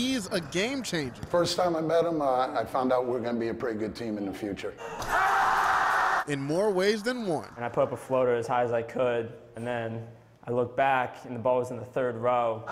he's a game changer. First time I met him, uh, I found out we are going to be a pretty good team in the future. In more ways than one. And I put up a floater as high as I could, and then I looked back, and the ball was in the third row.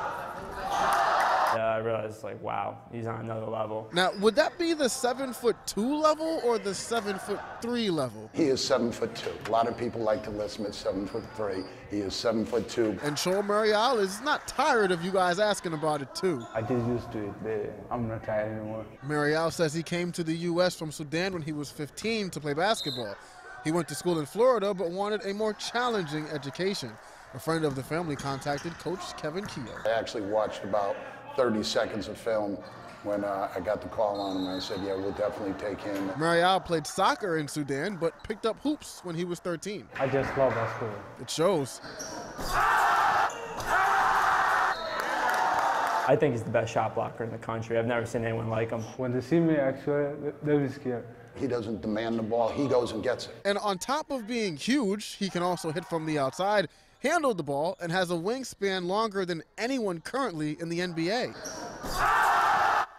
Yeah, I realized, like, wow, he's on another level. Now, would that be the seven foot two level or the seven foot three level? He is seven foot two. A lot of people like to list him at seven foot three. He is seven foot two. And Chol Marial is not tired of you guys asking about it too. I just used to it. But I'm not tired anymore. Marial says he came to the U.S. from Sudan when he was 15 to play basketball. He went to school in Florida but wanted a more challenging education. A friend of the family contacted Coach Kevin Keough. I actually watched about 30 seconds of film when uh, I got the call on him. I said, yeah, we'll definitely take him. Marial played soccer in Sudan, but picked up hoops when he was 13. I just love that basketball. It shows. I think he's the best shot blocker in the country. I've never seen anyone like him. When they see me, actually, they'll be scared. He doesn't demand the ball, he goes and gets it. And on top of being huge, he can also hit from the outside, handle the ball, and has a wingspan longer than anyone currently in the NBA.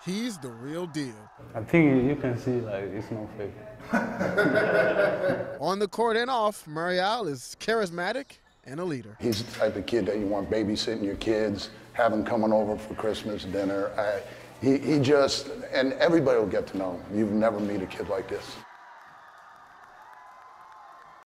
He's the real deal. I think you can see, like, it's no fake. on the court and off, Marial is charismatic and a leader. He's the type of kid that you want babysitting your kids, have him coming over for Christmas dinner. I, he, he just, and everybody will get to know him. You've never meet a kid like this.